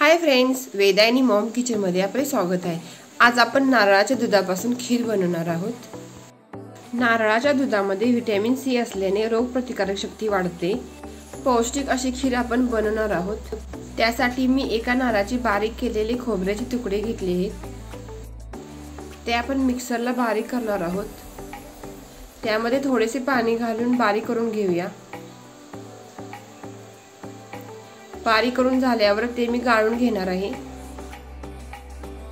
Hi friends वेदायनी Maugham किचनमध्ये आपले स्वागत आहे. आज आपण नारळाच्या दुधापासून खीर बनवणार आहोत. नारळाच्या दुधामध्ये व्हिटॅमिन सी असल्याने रोगप्रतिकारक शक्ती वाढते. पौष्टिक अशी खीर आपण बनवणार आहोत. त्यासाठी मी एका नारळाची बारीक केलेले खोबऱ्याचे तुकडे घेतले आहेत. ते आपण मिक्सरला बारीक करणार आहोत. त्यामध्ये थोडेसे पाणी घालून बारीक करून घेऊया. बारीक करून झाल्यावर ते मी गाळून घेणार आहे.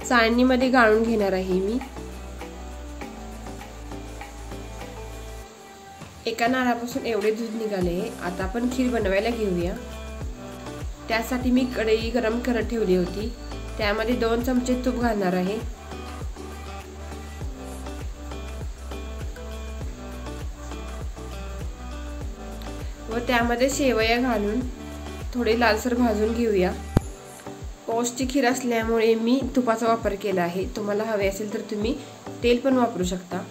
चाळणीमध्ये गाळून घेणार आहे मी. एका नारळापासून एवढे दूध निघाले. आता आपण खीर बनवायला घेऊया. त्यासाठी मी कढई गरम करत ठेवली होती. त्यामध्ये दोन चमचे तूप घालणार आहे. व त्यामध्ये शेवया घालून थोडे लालसर भाजून घेऊया. पौष्टिक खीर असल्यामुळे मी तुपाचा वापर केला आहे. तुम्हाला हवे असेल तर तुम्ही तेल पण वापरू शकता.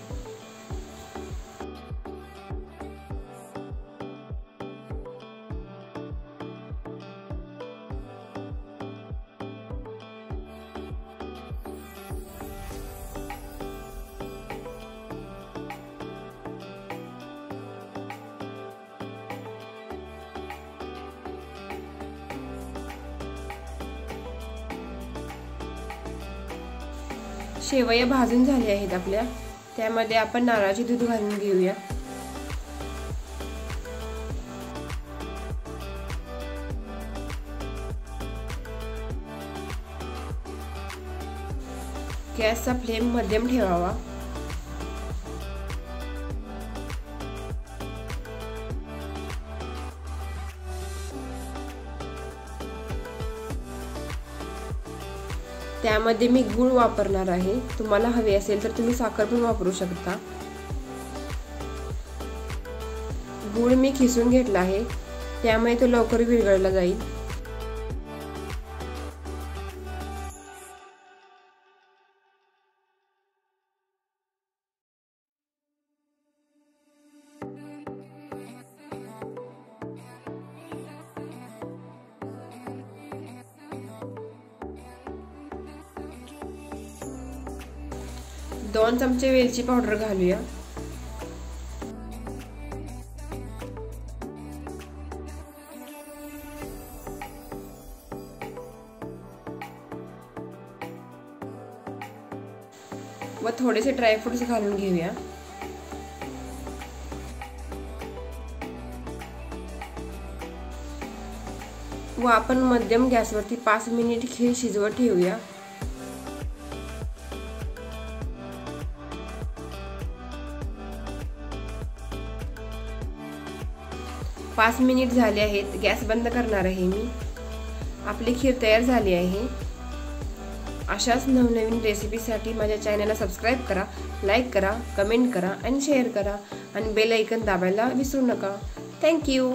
शेवया भाजून झाले आहेत आपल्या. त्यामध्ये आपण नारळाचे दूध घालून घेऊया. गॅसचा फ्लेम मध्यम ठेवावा. त्यामध्ये मी गूळ वापरणार आहे. तुम्हाला हवे असेल तर तुम्ही साखर पण वापरू शकता. गूळ मी खिसून घेतला आहे. त्यामुळे तो लवकर विरघळला जाईल. दोन चमचे वेलची पावडर घालूया. व थोडेसे ड्रायफ्रुट्स घालून घेऊया. व आपण मध्यम गॅसवरती पाच मिनिट खीर शिजवत ठेवूया. पाच मिनिट झाले आहेत. गॅस बंद करणार आहे मी. आपली खीर तयार झाली आहे. अशाच नवनवीन रेसिपीसाठी माझ्या चॅनलला सबस्क्राईब करा लाईक करा कमेंट करा आणि शेअर करा. आणि बेल ऐकन दाबायला विसरू नका. थँक्यू